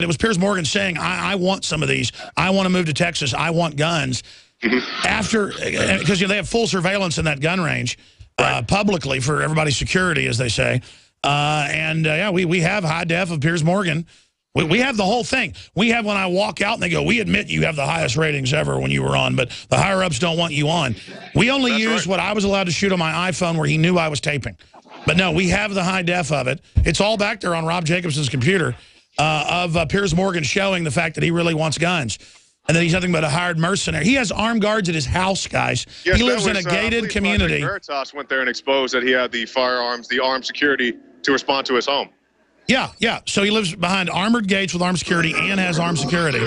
It was Piers Morgan saying, I, I want some of these. I want to move to Texas. I want guns. Mm-hmm. After, because you know, they have full surveillance in that gun range uh, publicly for everybody's security, as they say. Uh, and uh, yeah, we, we have high def of Piers Morgan. We, we have the whole thing. We have when I walk out and they go, we admit you have the highest ratings ever when you were on, but the higher ups don't want you on. We only That's use right. what I was allowed to shoot on my iPhone where he knew I was taping. But no, we have the high def of it. It's all back there on Rob Jacobson's computer uh, of uh, Piers Morgan showing the fact that he really wants guns. And that he's nothing but a hired mercenary. He has armed guards at his house, guys. Yes, he lives in a was, uh, gated community. Veritas went there and exposed that he had the firearms, the armed security to respond to his home. Yeah, yeah. So he lives behind armored gates with armed security and has armed security.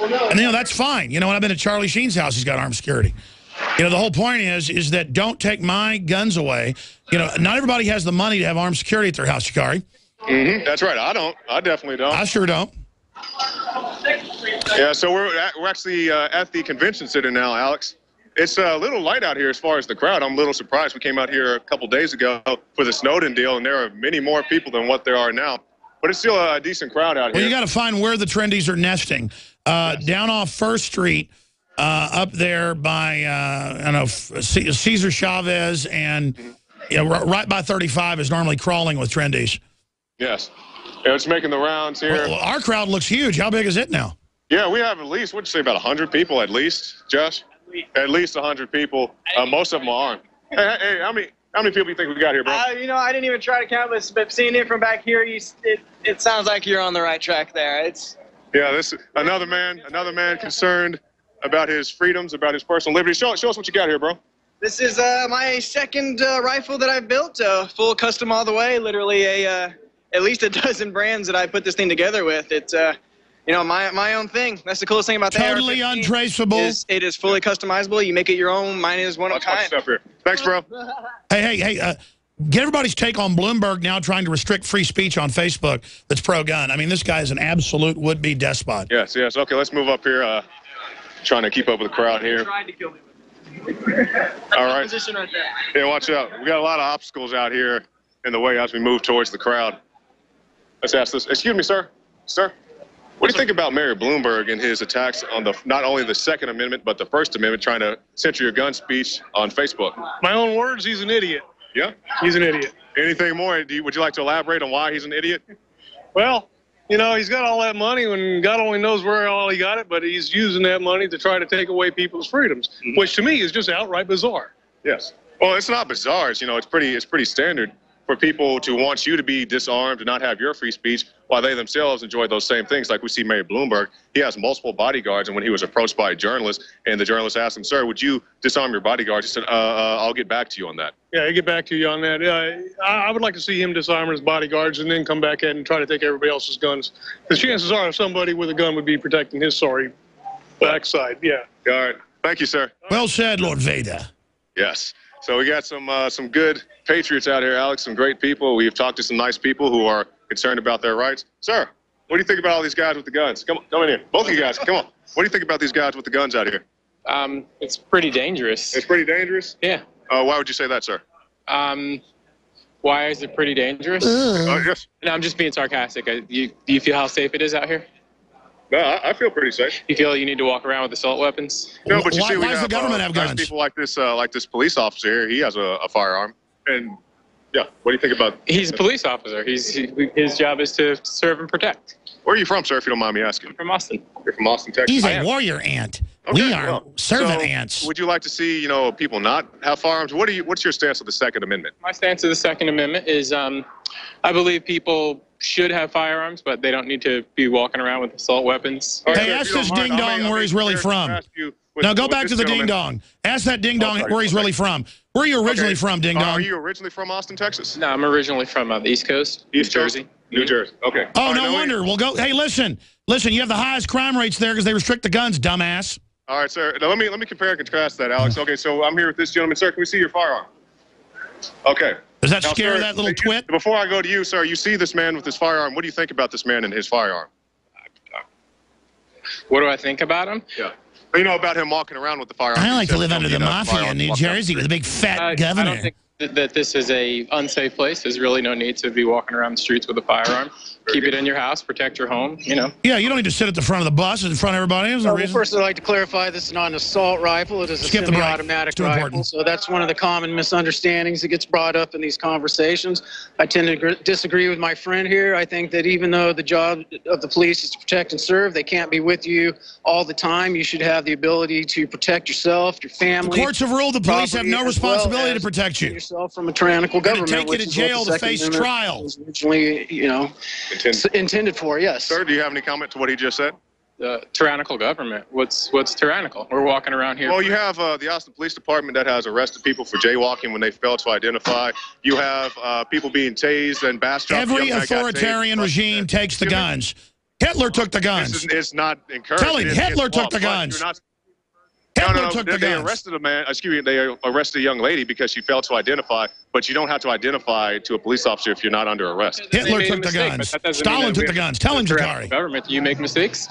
And, you know, that's fine. You know, when I've been to Charlie Sheen's house, he's got armed security. You know, the whole point is, is that don't take my guns away. You know, not everybody has the money to have armed security at their house, Jakari. Mm-hmm. That's right. I don't. I definitely don't. I sure don't. Yeah, so we're at, we're actually uh, at the convention center now, Alex. It's a little light out here as far as the crowd. I'm a little surprised. We came out here a couple days ago for the Snowden deal, and there are many more people than what there are now. But it's still a decent crowd out here. Well, you got to find where the trendies are nesting. Uh, down off First Street, uh, up there by, uh, I don't know, C- Cesar Chavez and you know, r- right by 35 is normally crawling with trendies. Yes. It's making the rounds here. Well, our crowd looks huge. How big is it now? Yeah, we have at least, what'd you say, about 100 people at least, Josh? At least 100 people. Uh, most of them are armed. Hey, hey, hey, how many how many people do you think we got here, bro? Uh, you know, I didn't even try to count, but, but seeing it from back here, you, it, it sounds like you're on the right track there. It's Yeah, this another man, another man concerned about his freedoms, about his personal liberty. Show, show us what you got here, bro. this is uh, my second uh, rifle that I've built, uh, full custom all the way. Literally a uh, at least a dozen brands that I put this thing together with. It's uh, you know my my own thing. That's the coolest thing about that. Totally untraceable. Is, it is fully customizable. You make it your own. Mine is one of a Watch my kind. stuff here. Thanks, bro. Hey, hey, hey, uh, get everybody's take on Bloomberg now trying to restrict free speech on Facebook that's pro-gun. I mean, this guy is an absolute would-be despot. Yes, yes. Okay, let's move up here. Uh, trying to keep up with the crowd here. Tried to kill me. All right. Position right there. Yeah, watch out. We got a lot of obstacles out here in the way as we move towards the crowd. Let's ask this. Excuse me, sir. Sir, what do you think about Mayor Bloomberg and his attacks on the not only the Second Amendment but the First Amendment, trying to censor your gun speech on Facebook? My own words, he's an idiot. Yeah. He's an idiot. Anything more? Do you, would you like to elaborate on why he's an idiot? Well, you know, he's got all that money and God only knows where all he got it, but he's using that money to try to take away people's freedoms, mm-hmm. which to me is just outright bizarre. Yes. Well, it's not bizarre. It's, you know, it's pretty it's pretty standard for people to want you to be disarmed and not have your free speech while they themselves enjoy those same things. Like we see Mayor Bloomberg, he has multiple bodyguards, and when he was approached by a journalist, and the journalist asked him, "Sir, would you disarm your bodyguards?" He said, uh, uh, "I'll get back to you on that." Yeah, I get back to you on that. Yeah, I, I would like to see him disarm his bodyguards and then come back in and try to take everybody else's guns. The chances are somebody with a gun would be protecting his sorry backside. Yeah. All right. Thank you, sir. Well said, Lord Vader. Yes. So we got some uh, some good patriots out here, Alex. Some great people. We've talked to some nice people who are concerned about their rights. Sir, what do you think about all these guys with the guns? Come on, come in here. Both of you guys, come on. What do you think about these guys with the guns out here? Um, it's pretty dangerous. It's pretty dangerous. Yeah. Uh, why would you say that, sir? Um, why is it pretty dangerous? Uh, yes. No, I'm just being sarcastic. I, you, do you feel how safe it is out here? No, I, I feel pretty safe. You feel you need to walk around with assault weapons? No, but you Why- see, we why does the government uh, have nice guns? people like this, uh, like this police officer here. He has a, a firearm, and yeah. What do you think about? He's a police officer. He's he, his job is to serve and protect. Where are you from, sir? If you don't mind me asking. I'm From Austin. You're from Austin, Texas. He's a warrior ant. Okay, we are well, servant so ants. Would you like to see, you know, people not have firearms? What do you? What's your stance on the Second Amendment? My stance of the Second Amendment is um, I believe people should have firearms, but they don't need to be walking around with assault weapons. All Hey, sir, if ask this ding dong where he's really from. with- Now go back to the gentleman. ding dong. Ask that ding dong sorry, where he's okay. really from. Where are you originally Okay. from, ding Uh, dong? Are you originally from Austin, Texas? No, I'm originally from uh, the East Coast, East New Coast? Jersey. New Jersey. Okay. Oh, All right, no wonder. We'll go. Hey, listen, listen. You have the highest crime rates there because they restrict the guns, dumbass. All right, sir. Now let me let me compare and contrast that, Alex. Okay, so I'm here with this gentleman, sir. Can we see your firearm? Okay. Does that Now, scare sir, that little twit? Before I go to you, sir, you see this man with his firearm. What do you think about this man and his firearm? What do I think about him? Yeah. You know about him walking around with the firearm. I You like to live under the mafia in New walk down the Jersey with a big fat Uh, I governor. Don't think th- that this is a unsafe place. There's really no need to be walking around the streets with a firearm. Keep it in your house, protect your home. You know. Yeah, you don't need to sit at the front of the bus in front of everybody. There's no Well, reason. first, I'd like to clarify this is not an assault rifle. It is a Skip the semi-automatic rifle. important. So that's one of the common misunderstandings that gets brought up in these conversations. I tend to disagree with my friend here. I think that even though the job of the police is to protect and serve, they can't be with you all the time. You should have the ability to protect yourself, your family. the family. courts have ruled the police have no as well responsibility to protect you. Yourself from a tyrannical gonna government. take you to jail to face Amendment trial. was originally, you know, Intend- s- intended for. Yes. Sir, do you have any comment to what he just said? The tyrannical government. What's what's tyrannical? We're walking around here. Well, you have uh, the Austin Police Department that has arrested people for jaywalking when they fail to identify. You have uh, people being tased and bass jumped. Every Young tased. authoritarian regime takes the guns. Hitler took the This guns. is, it's not encouraged. Tell him Hitler took the but guns. You're No, no, no. took they, the they arrested a man. Excuse me. They arrested a young lady because she failed to identify. But you don't have to identify to a police officer if you're not under arrest. Hitler took the mistake, guns. that doesn't mean Stalin took the guns. Tell him, Jakari. Government. You make mistakes?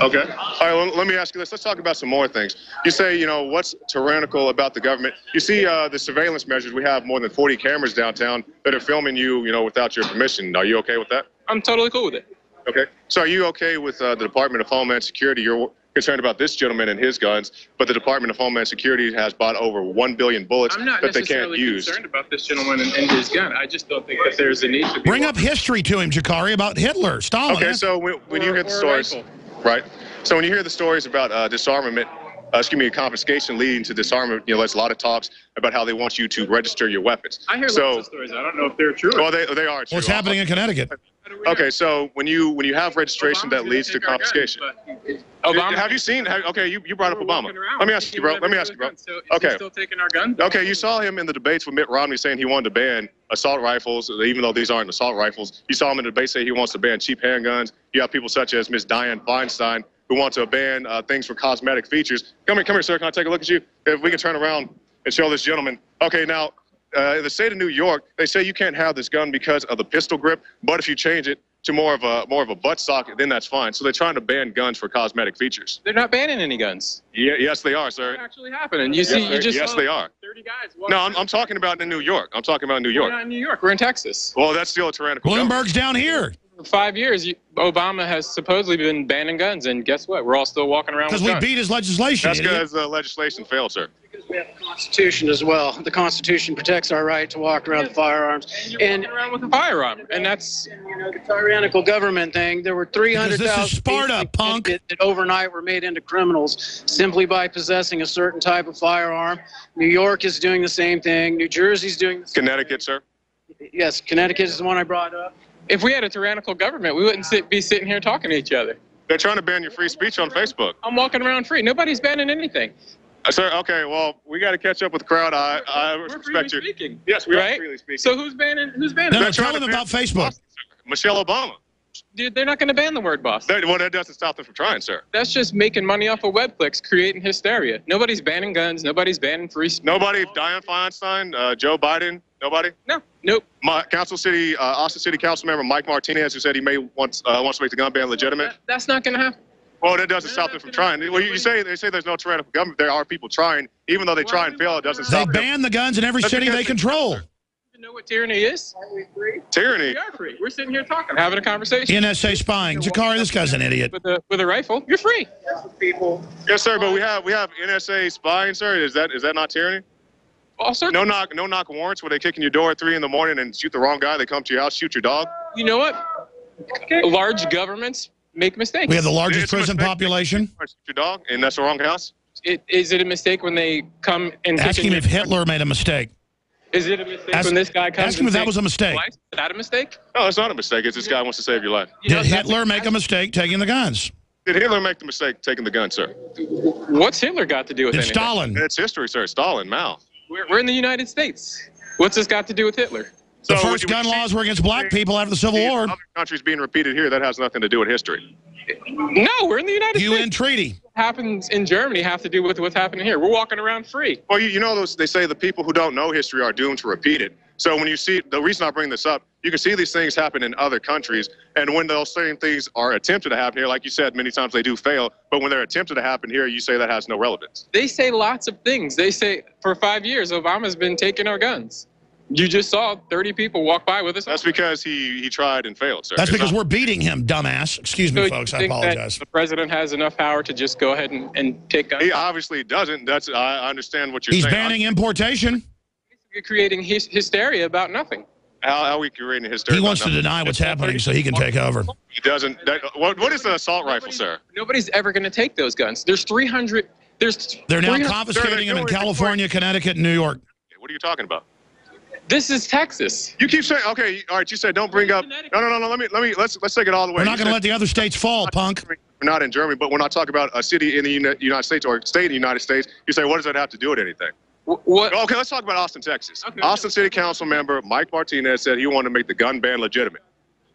Okay. All right. Well, let me ask you this. Let's talk about some more things. You say, you know, what's tyrannical about the government? You see uh, the surveillance measures. We have more than 40 cameras downtown that are filming you, you know, without your permission. Are you okay with that? I'm totally cool with it. Okay. So are you okay with uh, the Department of Homeland Security? You're concerned about this gentleman and his guns, but the Department of Homeland Security has bought over 1 billion bullets I'm not that they can't necessarily use. concerned about this gentleman and, and his gun. I just don't think that there's a need to be Bring up history to him, Jakari, about Hitler, Stalin. Okay, so when, when you hear the stories, right? So when you hear the stories about uh, disarmament, uh, excuse me, confiscation leading to disarmament, you know, there's a lot of talks about how they want you to register your weapons. I hear so, lots of stories. I don't know if they're true. Well, they, they are true. What's happening in Connecticut? How do we know? Okay, so when you when you have registration Obama that leads to take our guns, confiscation. but Obama. have you seen? Have, okay, you, you brought up Obama. Let me ask you, bro. Let me ask you, bro. guns. So Okay. still taking our guns? Okay, you saw him in the debates with Mitt Romney saying he wanted to ban assault rifles, even though these aren't assault rifles. You saw him in the debate say he wants to ban cheap handguns. You have people such as Miss Dianne Feinstein who want to ban uh, things for cosmetic features. Come here, come here, sir. Can I take a look at you? If we can turn around and show this gentleman. Okay, now, uh, in the state of New York, they say you can't have this gun because of the pistol grip, but if you change it to more of a more of a butt socket, then that's fine. So they're trying to ban guns for cosmetic features. They're not banning any guns. Yeah, yes, they are, It's sir. actually happening. You see, Yes, you they- just yes, saw they are. 30 guys. No, I'm. I'm talking about in New York. I'm talking about New We're York. not in New York. We're in Texas. Well, that's still a tyrannical government. Bloomberg's down here For five years, you, Obama has supposedly been banning guns, and guess what? We're all still walking around with because we guns. beat his legislation. That's idiot. because the legislation failed, sir. Because we have the Constitution as well. The Constitution protects our right to walk around with firearms. And, You're And walking around with a firearm, and that's you know, the tyrannical government thing, there were Because this is 300,000 Sparta, people in punk. Connecticut that overnight were made into criminals simply by possessing a certain type of firearm. New York is doing the same thing. New Jersey's doing the same Connecticut, sir. Yes, Connecticut is the one I brought up. if we had a tyrannical government, we wouldn't sit, be sitting here talking to each other. They're trying to ban your free speech on Facebook. I'm walking around free. Nobody's banning anything. Uh, sir, okay, well, we got to catch up with the crowd. I, I We're respect you. speaking. Yes, we right? are freely speaking. So who's banning? Who's banning? No, no, They're tell trying about ban- Facebook. Michelle Obama. Dude, they're not going to ban the word boss. That, well, that doesn't stop them from trying, sir. That's just making money off of web clicks, creating hysteria. Nobody's banning guns. Nobody's banning free speech. Nobody, Dianne Feinstein, uh, Joe Biden, nobody. No, nope. My Council City, uh, Austin City Council member Mike Martinez, who said he may want uh, wants to make the gun ban legitimate. That- that's not going to happen. Well, that doesn't stop them from trying. Well, you, you say they say there's no tyrannical government. There are people trying, even though they try and fail. It doesn't They stop them. ban the guns in every That's city they they- control. You know what tyranny is? Tyranny. We are free. We're sitting here talking, having a conversation NSA spying. Jakari, this guy's an idiot. with a with a rifle. You're free. People. Yes, sir. But we have we have NSA spying, sir. Is that is that not tyranny? All. No knock, no knock warrants where they kick in your door at three in the morning and shoot the wrong guy. They come to your house, shoot your dog. You know what? Large governments make mistakes. We have the largest It's prison population. Or your dog, and that's the wrong house. It, is it a mistake when they come and Ask him if Hitler made a mistake. Is it a mistake Ask- when this guy comes? ask him if that was a mistake. your? Is that a mistake? No, it's not a mistake. It's this guy wants to save your life. You know, Did that's- Hitler make a mistake taking the guns? Did Hitler make the mistake taking the gun, sir? What's Hitler got to do with it? Stalin? It's history, sir. Stalin, Mao. We're, we're in the United States. What's this got to do with Hitler? The first gun laws were against black people after the Civil see War. Other countries being repeated here. That has nothing to do with history. No, we're in the United UN States. UN treaty. What happens in Germany have to do with what's happening here. We're walking around free. Well, you, you know those. They say the people who don't know history are doomed to repeat it. So when you see the reason I bring this up, you can see these things happen in other countries, and when those same things are attempted to happen here, like you said, many times they do fail. But when they're attempted to happen here, you say that has no relevance. They say lots of things. They say for five years, Obama's been taking our guns. You just saw 30 people walk by with us. That's because he he tried and failed, sir. That's because we're beating him, dumbass. Excuse So me, you folks. I think that apologize. The president has enough power to just go ahead and, and take guns. he obviously doesn't. That's I I understand what you're He's saying. He's banning importation. You're creating hys- hysteria about nothing. How, how are we creating hysteria? He about wants to nothing? deny what's happening so he can take over. He doesn't. That, what, what is an assault rifle, sir? Nobody's ever going to take those guns. There's 300. There's They're now 300 confiscating them in. California, Connecticut, and New York. What are you talking about? This is Texas. You keep saying, okay, all right. You said don't bring up. No, no, no, no. Let me, let me, let's let's take it all the way. We're not going to let the other states fall, punk. We're not in Germany, but when I talk about a city in the United States or a state in the United States, you say, what does that have to do with anything? What? Okay, let's talk about Austin, Texas. Okay. Austin City Council member Mike Martinez said he wanted to make the gun ban legitimate.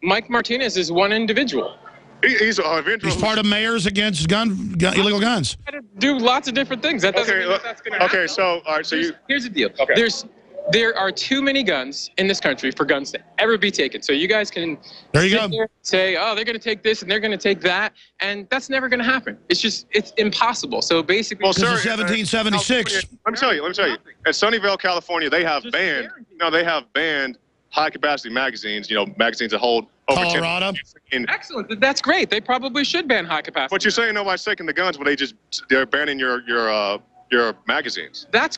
Mike Martinez is one individual. He, he's a individual. He's part of mayors against gun, gun illegal guns. Do lots of different things. That doesn't Okay, mean that that's going to happen. okay. So, all right. So here's, you, here's the deal. Okay. There's there are too many guns in this country for guns to ever be taken. So you guys can There you sit go. there and say, oh, they're going to take this and they're going to take that, and that's never going to happen. It's just it's impossible. So basically, well, sir, uh, 1776 Let me tell you. Let me tell you. At Sunnyvale, California, they have Just banned. guarantee. No, they have banned high capacity magazines. You know, magazines that hold over 10 Colorado. And excellent. That's great. They probably should ban high capacity. But you're saying nobody's taking the guns, but they just they're banning your your uh your magazines. that's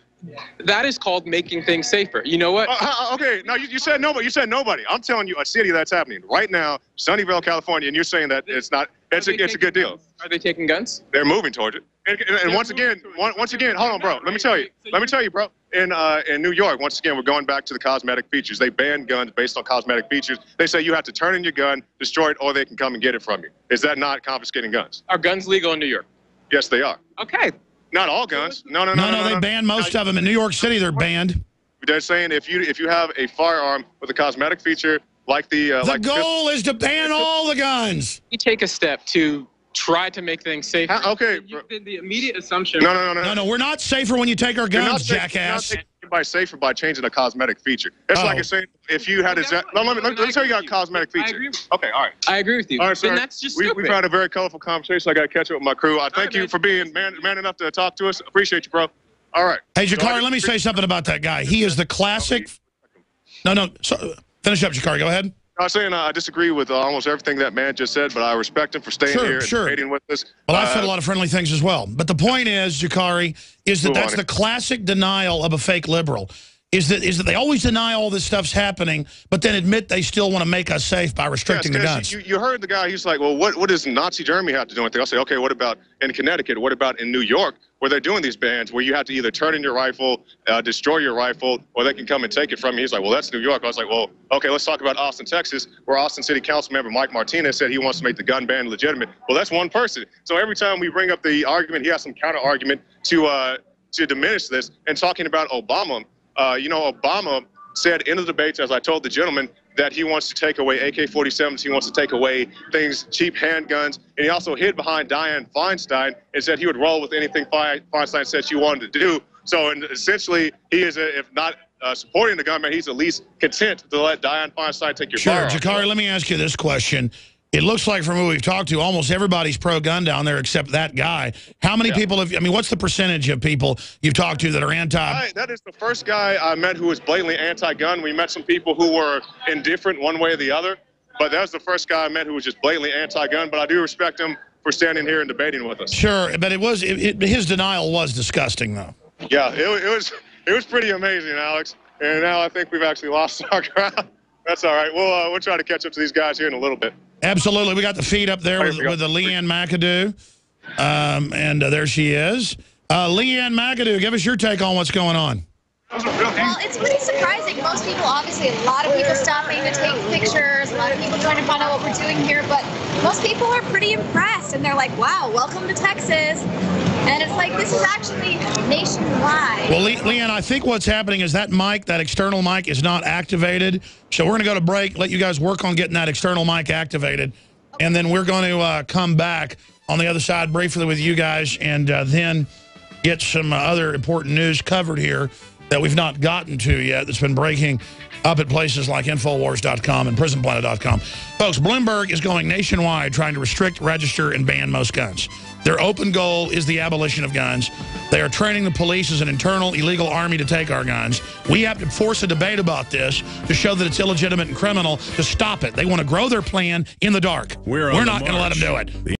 that is called making things safer. You know what? Uh, uh, okay, no, you, you said nobody. You said nobody. I'm telling you, a city that's happening right now, Sunnyvale, California, and you're saying that it's not. It's a it's a good deal. guns? Are they taking guns? They're moving towards it. And, and, and once again, one, once again, hold on, bro. Let me tell you. Let me tell you, bro. In uh, in New York, once again, we're going back to the cosmetic features. They ban guns based on cosmetic features. They say you have to turn in your gun, destroy it, or they can come and get it from you. Is that not confiscating guns? Are guns legal in New York? Yes, they are. Okay. Not all guns. No, no, no, No, no, they banned most of them. In New York City, they're banned. They're saying if you if you have a firearm with a cosmetic feature like the uh, The like goal is to ban all the guns. You take a step to try to make things safer. How- okay, You, the, the immediate assumption. no, no, no, no, No, no, we're not safer when you take our guns, safe- you're not jackass. making anybody safer by changing a cosmetic feature. It's Oh. like it's saying if you had a. That's No, let me, let me, let me tell you I a agree with cosmetic you. I agree with Okay, all right. I agree with you. All right, sir. then that's just we, stupid. We've had a very colorful conversation. I got to catch up with my crew. I thank right, you man. for being man, man enough to talk to us. Appreciate you, bro. All right. Hey, So I Jakari, just- let me say something about that guy. He is the classic. No, no. So, finish up, Jakari. Go ahead. I was saying uh, I disagree with uh, almost everything that man just said, but I respect him for staying Sure, here sure. and debating with us. Well, I've said Uh, a lot of friendly things as well. But the point is, Jakari, is that that's the classic denial of a fake liberal. Is that is that they always deny all this stuff's happening, but then admit they still want to make us safe by restricting Yes, the guns. You, you heard the guy. He's like, well, what, what does Nazi Germany have to do with it? I'll say, okay, what about in Connecticut? What about in New York, where they're doing these bans where you have to either turn in your rifle, uh, destroy your rifle, or they can come and take it from you? He's like, well, that's New York. I was like, well, okay, let's talk about Austin, Texas, where Austin City Council member Mike Martinez said he wants to make the gun ban legitimate. Well, that's one person. So every time we bring up the argument, he has some counter argument to uh, to diminish this. And talking about Obama, uh, you know, Obama said in the debates, as I told the gentleman, that he wants to take away AK-47s, he wants to take away things, cheap handguns, and he also hid behind Dianne Feinstein and said he would roll with anything Feinstein said she wanted to do. So and essentially, he is, a, if not uh, supporting the gunman, he's at least content to let Dianne Feinstein take your Sure, firearm. Jakari, let me ask you this question. It looks like from who we've talked to, almost everybody's pro-gun down there except that guy. How many Yeah. people have, I mean, what's the percentage of people you've talked to that are anti? I, that is the first guy I met who was blatantly anti-gun. We met some people who were indifferent one way or the other, but that was the first guy I met who was just blatantly anti-gun. But I do respect him for standing here and debating with us. Sure, but it was, it, it, his denial was disgusting, though. Yeah, it, it was it was pretty amazing, Alex. And now I think we've actually lost our crowd. That's all right. We'll uh, we'll try to catch up to these guys here in a little bit. Absolutely. We got the feed up there There with, we with the Leanne McAdoo. Um, and uh, there she is. Uh, Leanne McAdoo, give us your take on what's going on. Well, it's pretty surprising. Most people, obviously, a lot of people stopping to take pictures, a lot of people trying to find out what we're doing here, but most people are pretty impressed and they're like, wow, welcome to Texas. And it's like, this is actually nationwide. Well, Le Leanne, I think what's happening is that mic, that external mic, is not activated. So we're going to go to break, let you guys work on getting that external mic activated. And then we're going to uh, come back on the other side briefly with you guys and uh, then get some uh, other important news covered here that we've not gotten to yet that's been breaking up at places like Infowars.com and PrisonPlanet.com. Folks, Bloomberg is going nationwide trying to restrict, register, and ban most guns. Their open goal is the abolition of guns. They are training the police as an internal illegal army to take our guns. We have to force a debate about this to show that it's illegitimate and criminal to stop it. They want to grow their plan in the dark. We're We're not going to let them do it.